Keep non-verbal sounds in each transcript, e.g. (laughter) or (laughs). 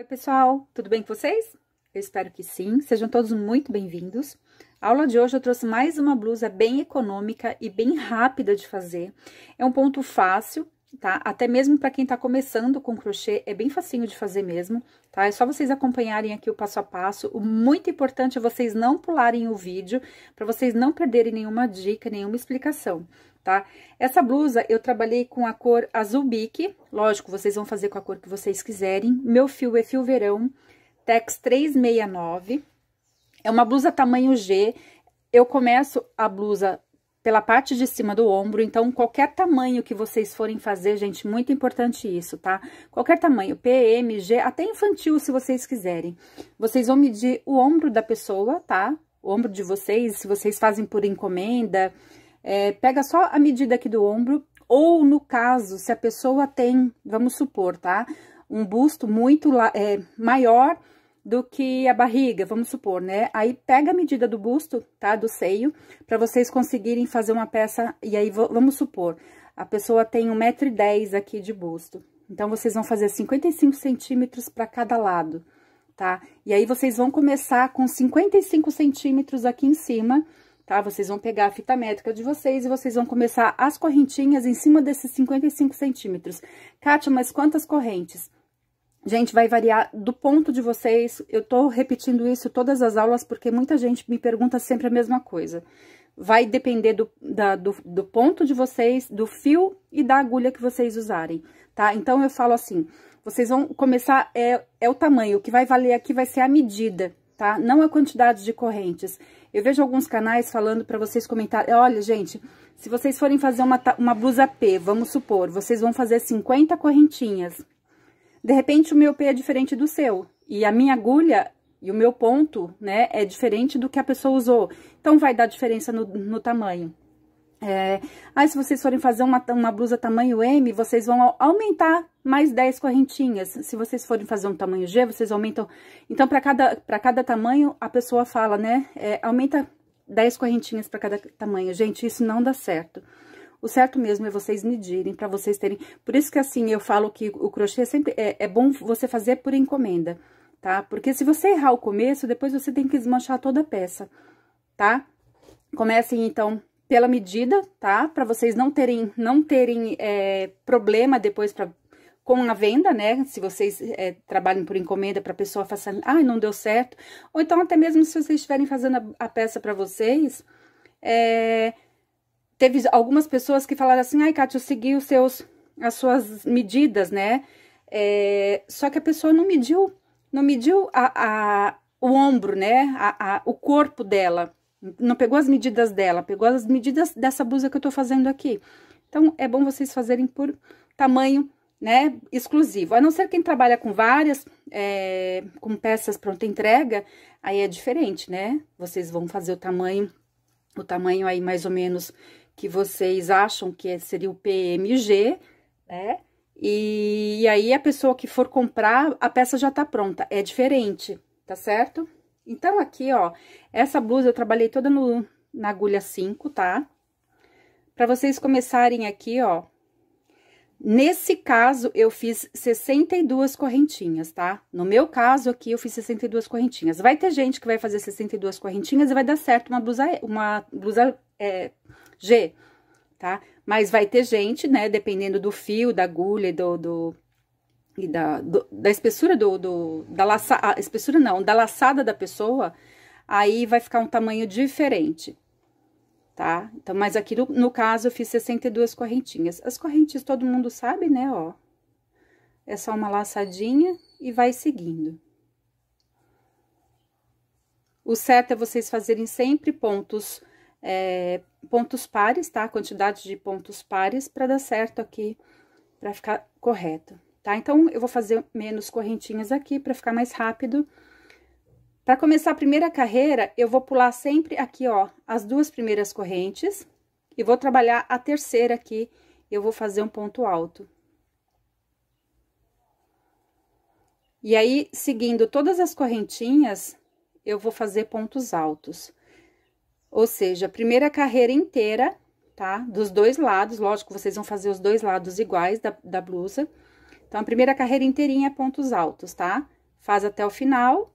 Oi, pessoal, tudo bem com vocês? Eu espero que sim, sejam todos muito bem-vindos. A aula de hoje eu trouxe mais uma blusa bem econômica e bem rápida de fazer. É um ponto fácil, tá? Até mesmo para quem tá começando com crochê, é bem facinho de fazer mesmo, tá? É só vocês acompanharem aqui o passo a passo. O muito importante é vocês não pularem o vídeo, para vocês não perderem nenhuma dica, nenhuma explicação tá? Essa blusa eu trabalhei com a cor azul bique, lógico, vocês vão fazer com a cor que vocês quiserem. Meu fio é fio verão, Tex 369. É uma blusa tamanho G. Eu começo a blusa pela parte de cima do ombro, então qualquer tamanho que vocês forem fazer, gente, muito importante isso, tá? Qualquer tamanho, P, M, G, até infantil, se vocês quiserem. Vocês vão medir o ombro da pessoa, tá? O ombro de vocês, se vocês fazem por encomenda, é, pega só a medida aqui do ombro, ou no caso, se a pessoa tem, vamos supor, tá? Um busto muito é, maior do que a barriga, vamos supor, né? Aí pega a medida do busto, tá? Do seio, para vocês conseguirem fazer uma peça, e aí vamos supor, a pessoa tem 1,10m aqui de busto. Então, vocês vão fazer 55 centímetros para cada lado, tá? E aí, vocês vão começar com 55 centímetros aqui em cima, tá? Vocês vão pegar a fita métrica de vocês e vocês vão começar as correntinhas em cima desses 55 centímetros. Kátia, mas quantas correntes? Gente, vai variar do ponto de vocês, eu tô repetindo isso todas as aulas porque muita gente me pergunta sempre a mesma coisa. Vai depender do, da, do, do ponto de vocês, do fio e da agulha que vocês usarem, tá? Então, eu falo assim, vocês vão começar, é, é o tamanho, o que vai valer aqui vai ser a medida, tá? Não a quantidade de correntes. Eu vejo alguns canais falando para vocês comentarem, olha, gente, se vocês forem fazer uma, uma blusa P, vamos supor, vocês vão fazer 50 correntinhas. De repente, o meu P é diferente do seu, e a minha agulha e o meu ponto, né, é diferente do que a pessoa usou. Então, vai dar diferença no, no tamanho. É, aí, se vocês forem fazer uma, uma blusa tamanho M, vocês vão aumentar mais 10 correntinhas. Se vocês forem fazer um tamanho G, vocês aumentam... Então, para cada, cada tamanho, a pessoa fala, né? É, aumenta 10 correntinhas para cada tamanho. Gente, isso não dá certo. O certo mesmo é vocês medirem, para vocês terem... Por isso que, assim, eu falo que o crochê sempre é, é bom você fazer por encomenda, tá? Porque se você errar o começo, depois você tem que desmanchar toda a peça, tá? Comecem, então, pela medida, tá? Para vocês não terem, não terem é, problema depois pra, com a venda, né? Se vocês é, trabalham por encomenda para a pessoa faça, ah, não deu certo. Ou então, até mesmo se vocês estiverem fazendo a, a peça para vocês, é, teve algumas pessoas que falaram assim, ai, Kátia, eu segui os seus, as suas medidas, né? É, só que a pessoa não mediu, não mediu a, a, o ombro, né? A, a, o corpo dela. Não pegou as medidas dela, pegou as medidas dessa blusa que eu tô fazendo aqui. Então, é bom vocês fazerem por tamanho, né, exclusivo. A não ser quem trabalha com várias, é, com peças pronta entrega, aí é diferente, né? Vocês vão fazer o tamanho, o tamanho aí mais ou menos que vocês acham que seria o PMG, né? E, e aí, a pessoa que for comprar, a peça já tá pronta. É diferente, tá certo? Então, aqui, ó, essa blusa eu trabalhei toda no, na agulha 5, tá? Pra vocês começarem aqui, ó. Nesse caso, eu fiz 62 correntinhas, tá? No meu caso aqui, eu fiz 62 correntinhas. Vai ter gente que vai fazer 62 correntinhas e vai dar certo uma blusa, uma blusa é, G, tá? Mas vai ter gente, né, dependendo do fio, da agulha e do, do e da, do, da espessura do, do da laça, a espessura não, da laçada da pessoa, aí vai ficar um tamanho diferente, tá? Então, mas aqui no, no caso eu fiz 62 correntinhas. As correntes todo mundo sabe, né, ó. É só uma laçadinha e vai seguindo. O certo é vocês fazerem sempre pontos, é, pontos pares, tá? Quantidade de pontos pares para dar certo aqui, para ficar correto tá? Então, eu vou fazer menos correntinhas aqui para ficar mais rápido. Para começar a primeira carreira, eu vou pular sempre aqui, ó, as duas primeiras correntes e vou trabalhar a terceira aqui, eu vou fazer um ponto alto. E aí, seguindo todas as correntinhas, eu vou fazer pontos altos. Ou seja, primeira carreira inteira, tá? Dos dois lados, lógico, vocês vão fazer os dois lados iguais da, da blusa. Então, a primeira carreira inteirinha é pontos altos, tá? faz até o final.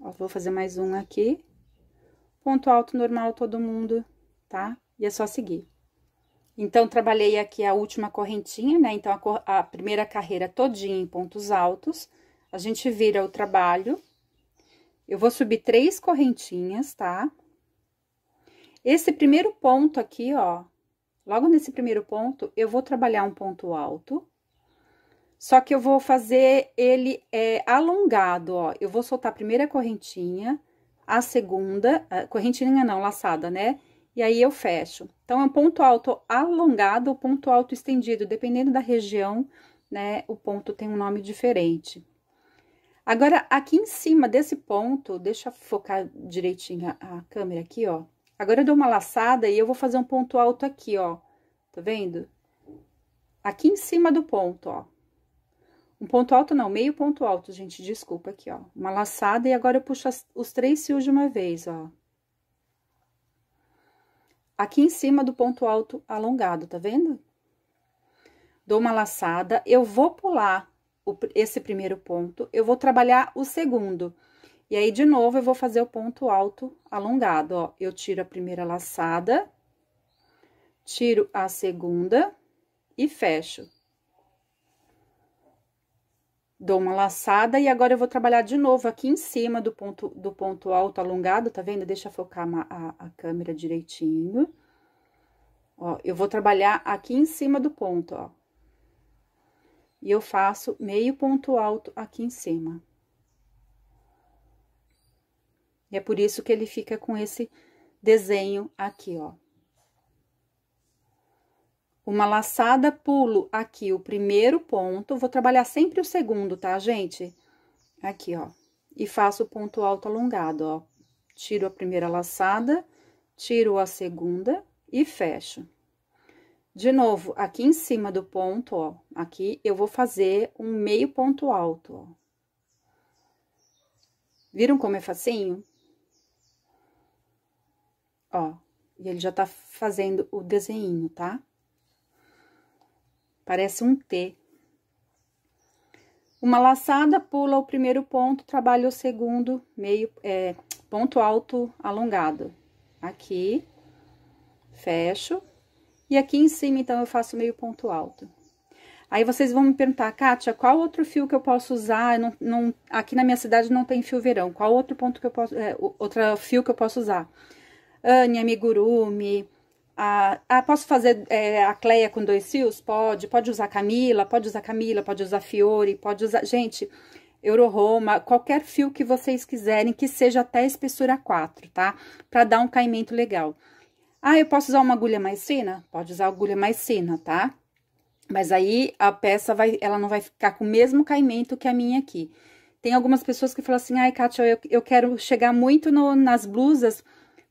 Ó, vou fazer mais um aqui. Ponto alto normal todo mundo, tá? E é só seguir. Então, trabalhei aqui a última correntinha, né? Então, a, a primeira carreira todinha em pontos altos. A gente vira o trabalho. Eu vou subir três correntinhas, tá? Esse primeiro ponto aqui, ó, logo nesse primeiro ponto, eu vou trabalhar um ponto alto. Só que eu vou fazer ele é, alongado, ó. Eu vou soltar a primeira correntinha, a segunda, a correntinha não, laçada, né? E aí, eu fecho. Então, é um ponto alto alongado ou ponto alto estendido, dependendo da região, né? O ponto tem um nome diferente. Agora, aqui em cima desse ponto, deixa eu focar direitinho a, câmera aqui, ó. Agora, eu dou uma laçada e eu vou fazer um ponto alto aqui, ó. Tá vendo? Aqui em cima do ponto, ó. Um ponto alto não, meio ponto alto, gente, desculpa aqui, ó. Uma laçada e agora eu puxo as, os três fios de uma vez, ó. Aqui em cima do ponto alto alongado, tá vendo? Dou uma laçada, eu vou pular o, esse primeiro ponto, eu vou trabalhar o segundo. E aí, de novo, eu vou fazer o ponto alto alongado, ó. Eu tiro a primeira laçada, tiro a segunda e fecho dou uma laçada e agora eu vou trabalhar de novo aqui em cima do ponto, do ponto alto alongado, tá vendo? Deixa focar a, a câmera direitinho. Ó, eu vou trabalhar aqui em cima do ponto, ó. E eu faço meio ponto alto aqui em cima. E é por isso que ele fica com esse desenho aqui, ó uma laçada, pulo aqui o primeiro ponto, vou trabalhar sempre o segundo, tá, gente? Aqui, ó, e faço o ponto alto alongado, ó. Tiro a primeira laçada, tiro a segunda e fecho. De novo, aqui em cima do ponto, ó, aqui eu vou fazer um meio ponto alto, ó. Viram como é facinho? Ó, e ele já tá fazendo o desenho, tá? Parece um T. Uma laçada, pula o primeiro ponto, trabalha o segundo, meio, é, ponto alto alongado. Aqui, fecho. E aqui em cima, então, eu faço meio ponto alto. Aí, vocês vão me perguntar, Kátia, qual outro fio que eu posso usar? Não, não, aqui na minha cidade não tem fio verão. Qual outro ponto que eu posso, é, outro fio que eu posso usar? Anya, amigurumi, ah, ah, posso fazer é, a Cleia com dois fios? Pode. Pode usar Camila, pode usar Camila, pode usar Fiore, pode usar... Gente, Euroroma, qualquer fio que vocês quiserem, que seja até espessura 4, tá? Pra dar um caimento legal. Ah, eu posso usar uma agulha mais fina? Pode usar agulha mais fina, tá? Mas aí, a peça vai, ela não vai ficar com o mesmo caimento que a minha aqui. Tem algumas pessoas que falam assim, ai, Kátia, eu, eu quero chegar muito no, nas blusas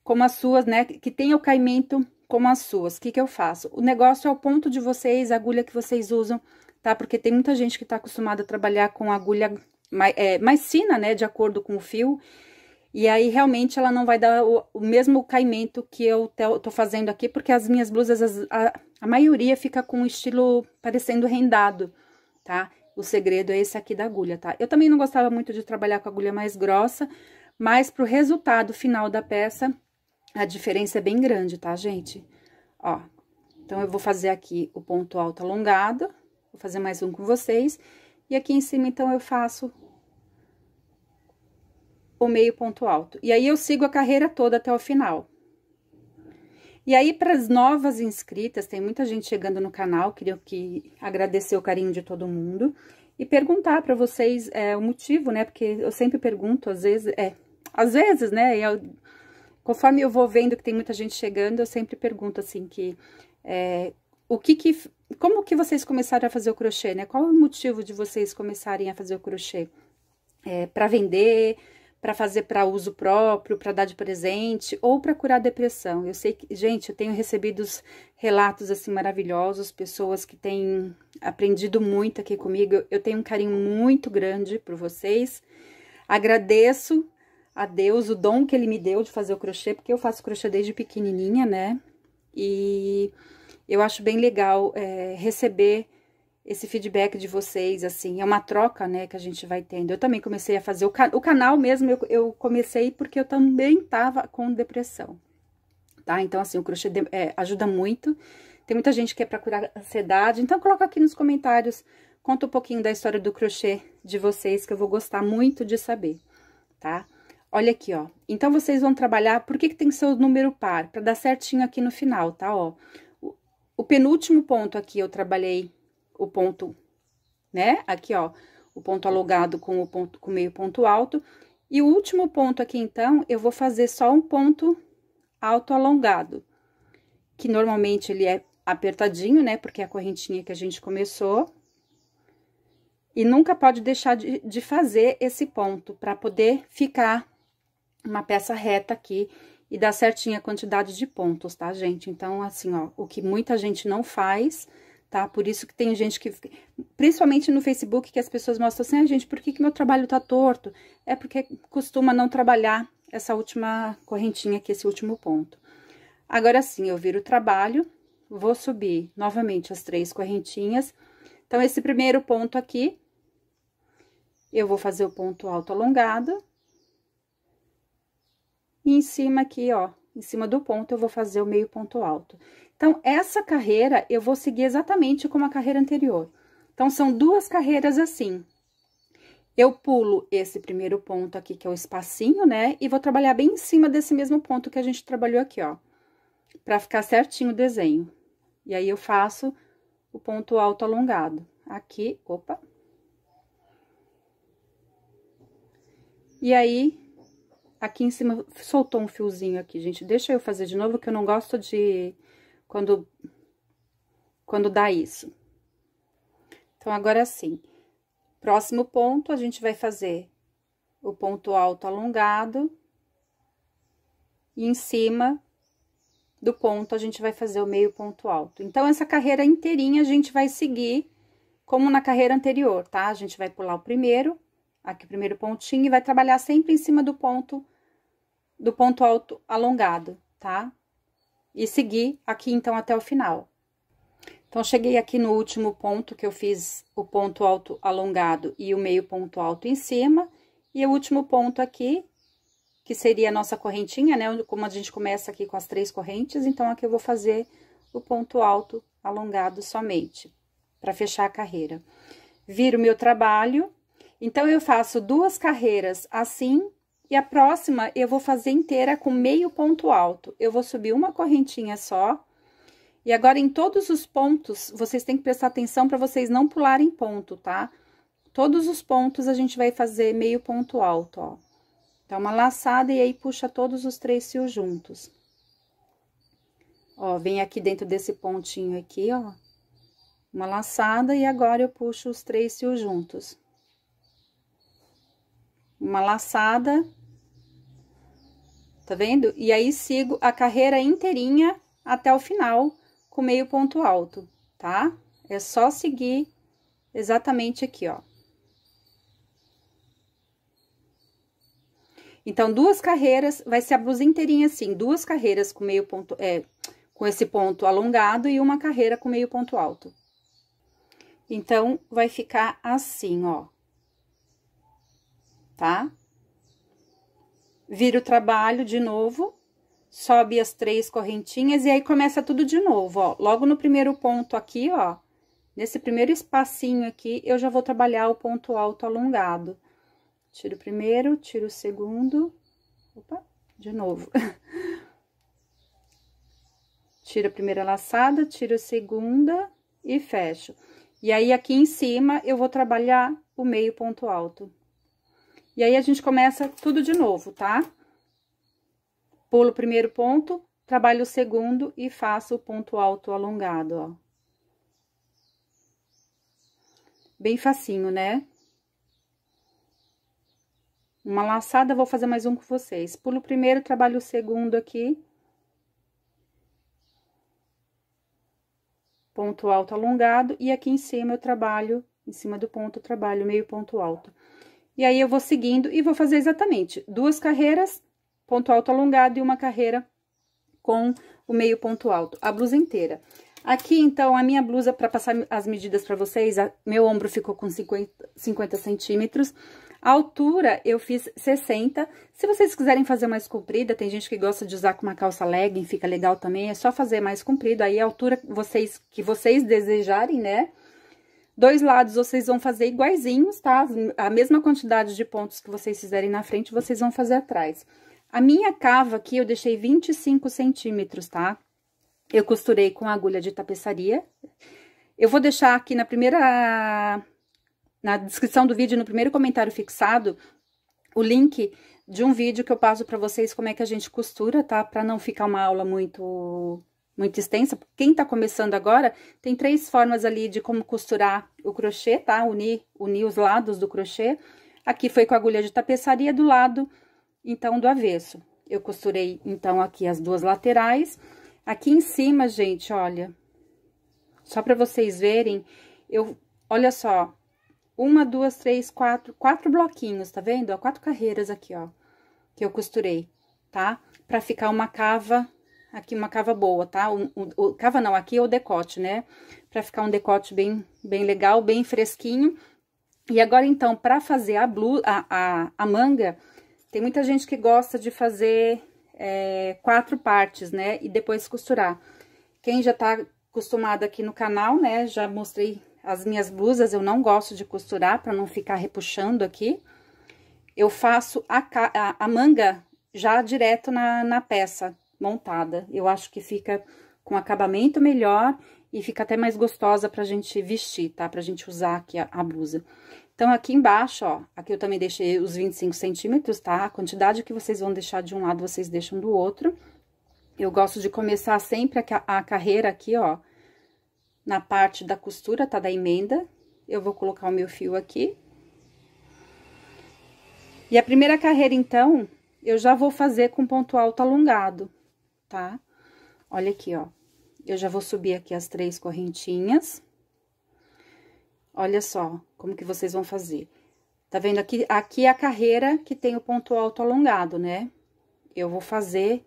como as suas, né? Que tem o caimento como as suas. O que, que eu faço? O negócio é o ponto de vocês, a agulha que vocês usam, tá? Porque tem muita gente que tá acostumada a trabalhar com agulha mais, é, mais fina, né? De acordo com o fio. E aí, realmente, ela não vai dar o, o mesmo caimento que eu tô fazendo aqui, porque as minhas blusas, as, a, a maioria fica com um estilo parecendo rendado, tá? O segredo é esse aqui da agulha, tá? Eu também não gostava muito de trabalhar com agulha mais grossa, mas pro resultado final da peça, a diferença é bem grande, tá, gente? Ó, então, eu vou fazer aqui o ponto alto alongado, vou fazer mais um com vocês, e aqui em cima, então, eu faço o meio ponto alto. E aí, eu sigo a carreira toda até o final. E aí, para as novas inscritas, tem muita gente chegando no canal, queria que agradecer o carinho de todo mundo e perguntar para vocês é, o motivo, né? Porque eu sempre pergunto, às vezes, é, às vezes, né? Eu, Conforme eu vou vendo que tem muita gente chegando, eu sempre pergunto assim que é, o que que como que vocês começaram a fazer o crochê, né? Qual é o motivo de vocês começarem a fazer o crochê? É, para vender, para fazer para uso próprio, para dar de presente ou para curar depressão. Eu sei que, gente, eu tenho recebido relatos assim maravilhosos, pessoas que têm aprendido muito aqui comigo. Eu tenho um carinho muito grande por vocês. Agradeço a Deus o dom que ele me deu de fazer o crochê, porque eu faço crochê desde pequenininha, né? E eu acho bem legal é, receber esse feedback de vocês, assim, é uma troca, né, que a gente vai tendo. Eu também comecei a fazer o, o canal mesmo, eu, eu, comecei porque eu também tava com depressão, tá? Então, assim, o crochê é, ajuda muito. Tem muita gente que é pra curar ansiedade, então coloca aqui nos comentários, conta um pouquinho da história do crochê de vocês, que eu vou gostar muito de saber, tá? Olha aqui, ó. Então, vocês vão trabalhar, por que que tem que ser o número par? Pra dar certinho aqui no final, tá, ó. O, o penúltimo ponto aqui eu trabalhei o ponto, né? Aqui, ó, o ponto alongado com o ponto com meio ponto alto. E o último ponto aqui, então, eu vou fazer só um ponto alto alongado, que normalmente ele é apertadinho, né? Porque é a correntinha que a gente começou. E nunca pode deixar de, de fazer esse ponto para poder ficar uma peça reta aqui e dar certinha a quantidade de pontos, tá, gente? Então, assim, ó, o que muita gente não faz tá? Por isso que tem gente que, principalmente no Facebook, que as pessoas mostram assim, ah, gente, por que, que meu trabalho tá torto? É porque costuma não trabalhar essa última correntinha aqui, esse último ponto. Agora sim, eu viro o trabalho, vou subir novamente as três correntinhas. Então, esse primeiro ponto aqui, eu vou fazer o ponto alto alongado. E em cima aqui, ó, em cima do ponto, eu vou fazer o meio ponto alto. Então, essa carreira eu vou seguir exatamente como a carreira anterior. Então, são duas carreiras assim. Eu pulo esse primeiro ponto aqui, que é o espacinho, né? E vou trabalhar bem em cima desse mesmo ponto que a gente trabalhou aqui, ó. Pra ficar certinho o desenho. E aí, eu faço o ponto alto alongado. Aqui, opa. E aí, aqui em cima, soltou um fiozinho aqui, gente. Deixa eu fazer de novo, que eu não gosto de quando, quando dá isso. Então, agora sim, próximo ponto, a gente vai fazer o ponto alto alongado, e em cima do ponto, a gente vai fazer o meio ponto alto. Então, essa carreira inteirinha, a gente vai seguir como na carreira anterior, tá? A gente vai pular o primeiro, aqui o primeiro pontinho, e vai trabalhar sempre em cima do ponto, do ponto alto alongado, tá? e seguir aqui, então, até o final. Então, cheguei aqui no último ponto que eu fiz o ponto alto alongado e o meio ponto alto em cima, e o último ponto aqui, que seria a nossa correntinha, né? Como a gente começa aqui com as três correntes, então, aqui eu vou fazer o ponto alto alongado somente, para fechar a carreira. Viro meu trabalho, então, eu faço duas carreiras assim, e a próxima eu vou fazer inteira com meio ponto alto. Eu vou subir uma correntinha só. E agora, em todos os pontos, vocês têm que prestar atenção para vocês não pularem ponto, tá? Todos os pontos a gente vai fazer meio ponto alto, ó. Dá uma laçada e aí puxa todos os três fios juntos. Ó, vem aqui dentro desse pontinho aqui, ó. Uma laçada e agora eu puxo os três fios juntos. Uma laçada tá vendo? E aí, sigo a carreira inteirinha até o final, com meio ponto alto, tá? É só seguir exatamente aqui, ó. Então, duas carreiras, vai ser a blusa inteirinha assim, duas carreiras com meio ponto, é, com esse ponto alongado e uma carreira com meio ponto alto. Então, vai ficar assim, ó. Tá? vira o trabalho de novo, sobe as três correntinhas e aí começa tudo de novo, ó. Logo no primeiro ponto aqui, ó, nesse primeiro espacinho aqui, eu já vou trabalhar o ponto alto alongado. Tiro o primeiro, tiro o segundo, opa, de novo. (laughs) tiro a primeira laçada, tiro a segunda e fecho. E aí, aqui em cima, eu vou trabalhar o meio ponto alto. E aí, a gente começa tudo de novo, tá? Pulo o primeiro ponto, trabalho o segundo e faço o ponto alto alongado, ó. Bem facinho, né? Uma laçada, vou fazer mais um com vocês. Pulo o primeiro, trabalho o segundo aqui. Ponto alto alongado, e aqui em cima eu trabalho, em cima do ponto, eu trabalho meio ponto alto. E aí, eu vou seguindo e vou fazer exatamente duas carreiras, ponto alto alongado e uma carreira com o meio ponto alto, a blusa inteira. Aqui, então, a minha blusa, para passar as medidas para vocês, a, meu ombro ficou com 50, 50 centímetros. A altura, eu fiz 60. Se vocês quiserem fazer mais comprida, tem gente que gosta de usar com uma calça legging, fica legal também, é só fazer mais comprido. Aí, a altura vocês, que vocês desejarem, né? Dois lados vocês vão fazer iguaizinhos, tá? A mesma quantidade de pontos que vocês fizerem na frente, vocês vão fazer atrás. A minha cava aqui, eu deixei 25 centímetros, tá? Eu costurei com agulha de tapeçaria. Eu vou deixar aqui na primeira... Na descrição do vídeo, no primeiro comentário fixado, o link de um vídeo que eu passo para vocês como é que a gente costura, tá? Para não ficar uma aula muito muito extensa. Quem tá começando agora, tem três formas ali de como costurar o crochê, tá? Unir, unir os lados do crochê. Aqui foi com agulha de tapeçaria do lado, então, do avesso. Eu costurei, então, aqui as duas laterais Aqui em cima, gente, olha, só para vocês verem, eu, olha só, uma, duas, três, quatro, quatro bloquinhos, tá vendo? Quatro carreiras aqui, ó, que eu costurei, tá? Pra ficar uma cava, aqui uma cava boa, tá? O, o, o cava não, aqui é o decote, né? Pra ficar um decote bem, bem legal, bem fresquinho. E agora, então, pra fazer a, blu, a, a, a manga, tem muita gente que gosta de fazer é, quatro partes, né? E depois costurar. Quem já tá acostumado aqui no canal, né? Já mostrei as minhas blusas, eu não gosto de costurar para não ficar repuxando aqui. Eu faço a, a, a manga já direto na, na peça montada. Eu acho que fica com acabamento melhor e fica até mais gostosa pra gente vestir, tá? Pra gente usar aqui a, a blusa. Então, aqui embaixo, ó, aqui eu também deixei os 25 centímetros, tá? A quantidade que vocês vão deixar de um lado, vocês deixam do outro. Eu gosto de começar sempre a, a carreira aqui, ó, na parte da costura, tá? Da emenda. Eu vou colocar o meu fio aqui. E a primeira carreira, então, eu já vou fazer com ponto alto alongado, tá? Olha aqui, ó. Eu já vou subir aqui as três correntinhas. Olha só como que vocês vão fazer. Tá vendo aqui? Aqui é a carreira que tem o ponto alto alongado, né? Eu vou fazer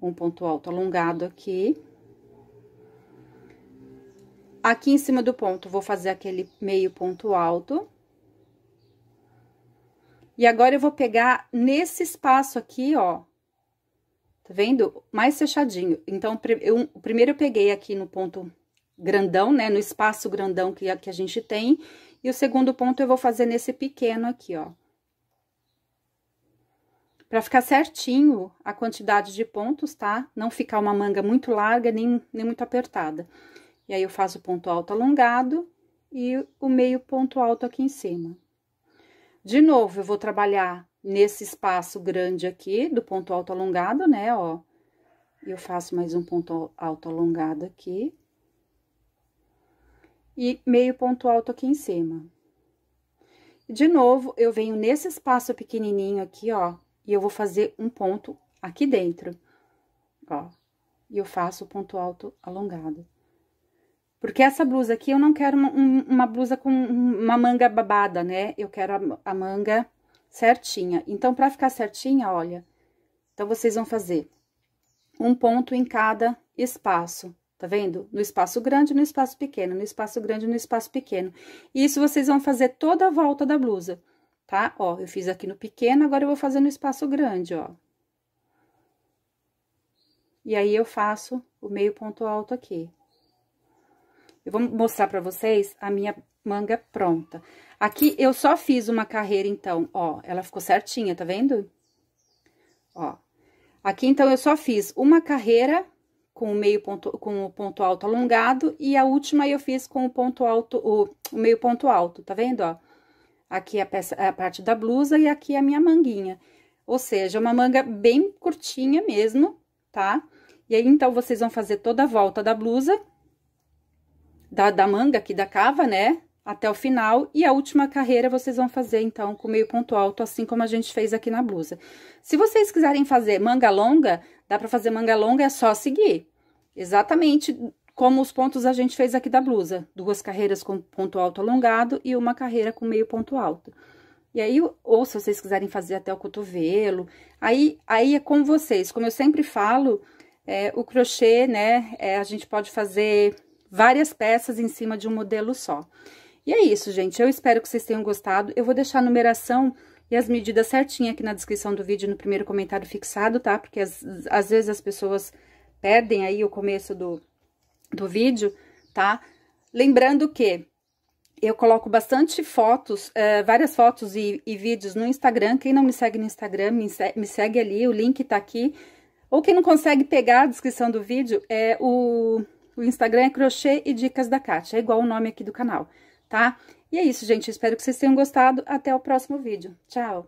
um ponto alto alongado aqui. Aqui em cima do ponto, vou fazer aquele meio ponto alto. E agora, eu vou pegar nesse espaço aqui, ó. Vendo? Mais fechadinho. Então, eu, primeiro eu peguei aqui no ponto grandão, né? No espaço grandão que, que a gente tem. E o segundo ponto eu vou fazer nesse pequeno aqui, ó. Pra ficar certinho a quantidade de pontos, tá? Não ficar uma manga muito larga, nem, nem muito apertada. E aí, eu faço o ponto alto alongado e o meio ponto alto aqui em cima. De novo, eu vou trabalhar nesse espaço grande aqui, do ponto alto alongado, né, ó. Eu faço mais um ponto alto alongado aqui e meio ponto alto aqui em cima. De novo, eu venho nesse espaço pequenininho aqui, ó, e eu vou fazer um ponto aqui dentro, ó. E eu faço o ponto alto alongado. Porque essa blusa aqui, eu não quero uma, uma blusa com uma manga babada, né? Eu quero a, a manga certinha. Então, pra ficar certinha, olha, então, vocês vão fazer um ponto em cada espaço. Tá vendo? No espaço grande, no espaço pequeno, no espaço grande, no espaço pequeno. Isso vocês vão fazer toda a volta da blusa, tá? Ó, eu fiz aqui no pequeno, agora eu vou fazer no espaço grande, ó. E aí, eu faço o meio ponto alto aqui. Eu vou mostrar pra vocês a minha manga pronta. Aqui, eu só fiz uma carreira, então, ó, ela ficou certinha, tá vendo? Ó. Aqui, então, eu só fiz uma carreira com o meio ponto, com o ponto alto alongado, e a última eu fiz com o ponto alto, o, o meio ponto alto, tá vendo, ó? Aqui a, peça, a parte da blusa e aqui a minha manguinha. Ou seja, uma manga bem curtinha mesmo, tá? E aí, então, vocês vão fazer toda a volta da blusa, da, da manga aqui da cava, né? Até o final, e a última carreira vocês vão fazer, então, com meio ponto alto, assim como a gente fez aqui na blusa. Se vocês quiserem fazer manga longa, Dá pra fazer manga longa, é só seguir. Exatamente como os pontos a gente fez aqui da blusa. Duas carreiras com ponto alto alongado e uma carreira com meio ponto alto. E aí, ou se vocês quiserem fazer até o cotovelo, aí, aí é com vocês. Como eu sempre falo, é, o crochê, né, é, a gente pode fazer várias peças em cima de um modelo só. E é isso, gente. Eu espero que vocês tenham gostado. Eu vou deixar a numeração e as medidas certinhas aqui na descrição do vídeo, no primeiro comentário fixado, tá? Porque às, às vezes as pessoas perdem aí o começo do, do vídeo, tá? Lembrando que eu coloco bastante fotos, uh, várias fotos e, e, vídeos no Instagram. Quem não me segue no Instagram, me, se, me segue ali, o link tá aqui. Ou quem não consegue pegar a descrição do vídeo, é o, o Instagram é Crochê e Dicas da Kátia, é igual o nome aqui do canal, tá? E é isso, gente. Espero que vocês tenham gostado. Até o próximo vídeo. Tchau!